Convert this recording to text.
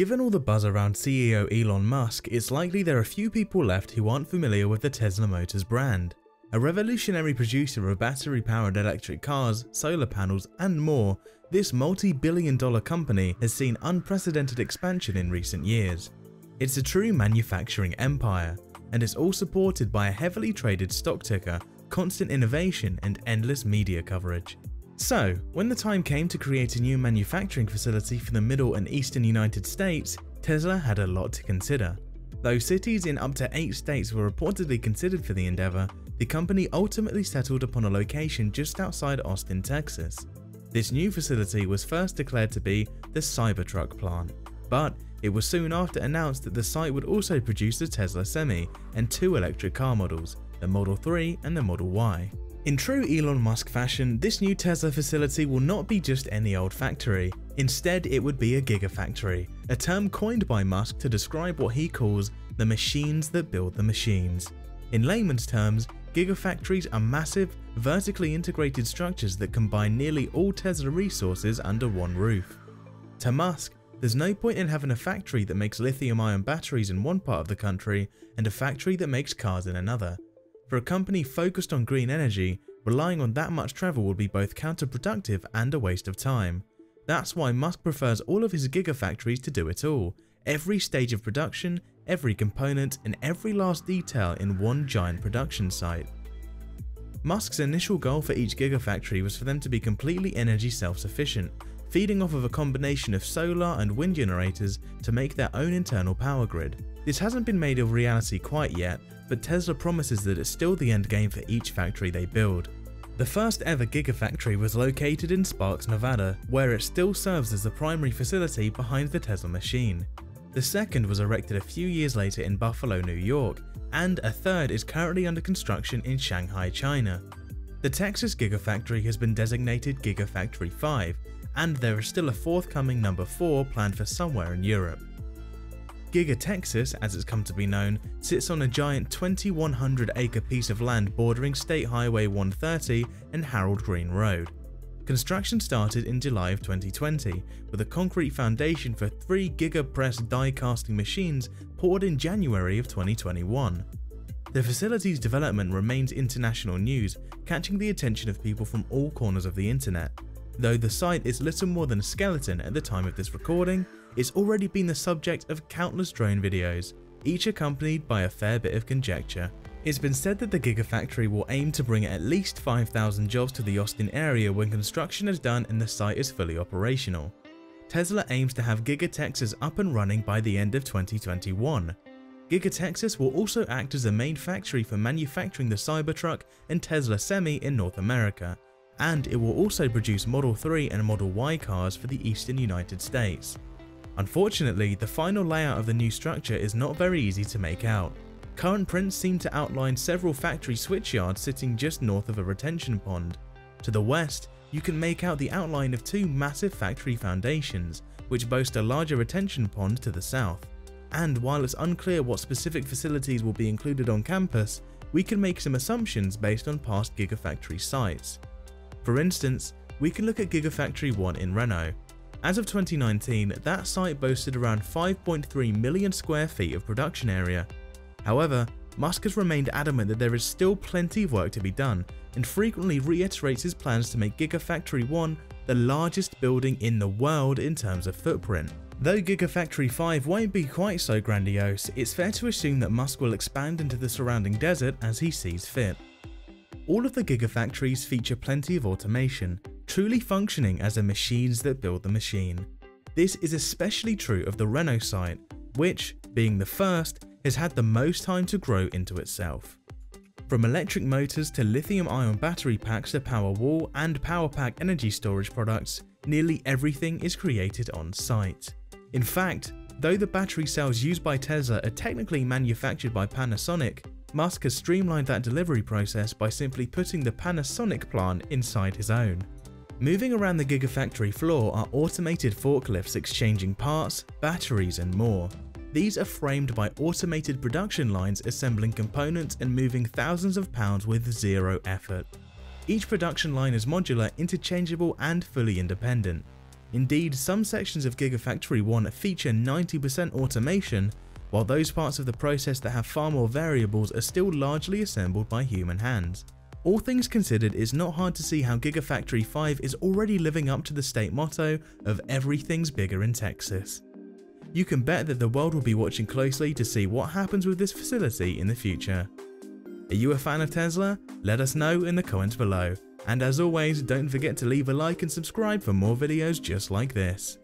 Given all the buzz around CEO Elon Musk, it's likely there are few people left who aren't familiar with the Tesla Motors brand. A revolutionary producer of battery-powered electric cars, solar panels, and more, this multi-billion dollar company has seen unprecedented expansion in recent years. It's a true manufacturing empire, and is all supported by a heavily traded stock ticker, constant innovation, and endless media coverage. So, when the time came to create a new manufacturing facility for the middle and eastern United States, Tesla had a lot to consider. Though cities in up to 8 states were reportedly considered for the endeavour, the company ultimately settled upon a location just outside Austin, Texas. This new facility was first declared to be the Cybertruck plant, but it was soon after announced that the site would also produce the Tesla Semi and two electric car models, the Model 3 and the Model Y. In true Elon Musk fashion, this new Tesla facility will not be just any old factory. Instead, it would be a gigafactory, a term coined by Musk to describe what he calls the machines that build the machines. In layman's terms, Gigafactories are massive, vertically integrated structures that combine nearly all Tesla resources under one roof. To Musk, there's no point in having a factory that makes lithium ion batteries in one part of the country and a factory that makes cars in another. For a company focused on green energy, relying on that much travel would be both counterproductive and a waste of time. That's why Musk prefers all of his gigafactories to do it all, every stage of production, every component, and every last detail in one giant production site. Musk's initial goal for each gigafactory was for them to be completely energy self-sufficient, feeding off of a combination of solar and wind generators to make their own internal power grid. This hasn't been made a reality quite yet, but Tesla promises that it's still the end game for each factory they build. The first ever Gigafactory was located in Sparks, Nevada, where it still serves as the primary facility behind the Tesla machine. The second was erected a few years later in Buffalo, New York, and a third is currently under construction in Shanghai, China. The Texas Gigafactory has been designated Gigafactory 5, and there is still a forthcoming number 4 planned for somewhere in Europe. Giga Texas, as it's come to be known, sits on a giant 2100 acre piece of land bordering State Highway 130 and Harold Green Road. Construction started in July of 2020, with a concrete foundation for three GigaPress die casting machines poured in January of 2021. The facility's development remains international news, catching the attention of people from all corners of the internet. Though the site is little more than a skeleton at the time of this recording, it's already been the subject of countless drone videos, each accompanied by a fair bit of conjecture. It's been said that the Gigafactory will aim to bring at least 5,000 jobs to the Austin area when construction is done and the site is fully operational. Tesla aims to have Giga Texas up and running by the end of 2021. Giga Texas will also act as the main factory for manufacturing the Cybertruck and Tesla Semi in North America, and it will also produce Model 3 and Model Y cars for the eastern United States. Unfortunately, the final layout of the new structure is not very easy to make out. Current prints seem to outline several factory switchyards sitting just north of a retention pond. To the west, you can make out the outline of two massive factory foundations, which boast a larger retention pond to the south. And while it's unclear what specific facilities will be included on campus, we can make some assumptions based on past Gigafactory sites. For instance, we can look at Gigafactory 1 in Reno. As of 2019, that site boasted around 5.3 million square feet of production area, However, Musk has remained adamant that there is still plenty of work to be done and frequently reiterates his plans to make Gigafactory 1 the largest building in the world in terms of footprint. Though Gigafactory 5 won't be quite so grandiose, it's fair to assume that Musk will expand into the surrounding desert as he sees fit. All of the Gigafactories feature plenty of automation, truly functioning as the machines that build the machine. This is especially true of the Reno site, which, being the first, has had the most time to grow into itself. From electric motors to lithium ion battery packs to Powerwall and Powerpack energy storage products, nearly everything is created on site. In fact, though the battery cells used by Tesla are technically manufactured by Panasonic, Musk has streamlined that delivery process by simply putting the Panasonic plant inside his own. Moving around the Gigafactory floor are automated forklifts exchanging parts, batteries and more. These are framed by automated production lines assembling components and moving thousands of pounds with zero effort. Each production line is modular, interchangeable and fully independent. Indeed, some sections of Gigafactory 1 feature 90% automation, while those parts of the process that have far more variables are still largely assembled by human hands. All things considered, it's not hard to see how Gigafactory 5 is already living up to the state motto of everything's bigger in Texas. You can bet that the world will be watching closely to see what happens with this facility in the future. Are you a fan of Tesla? Let us know in the comments below. And as always, don't forget to leave a like and subscribe for more videos just like this.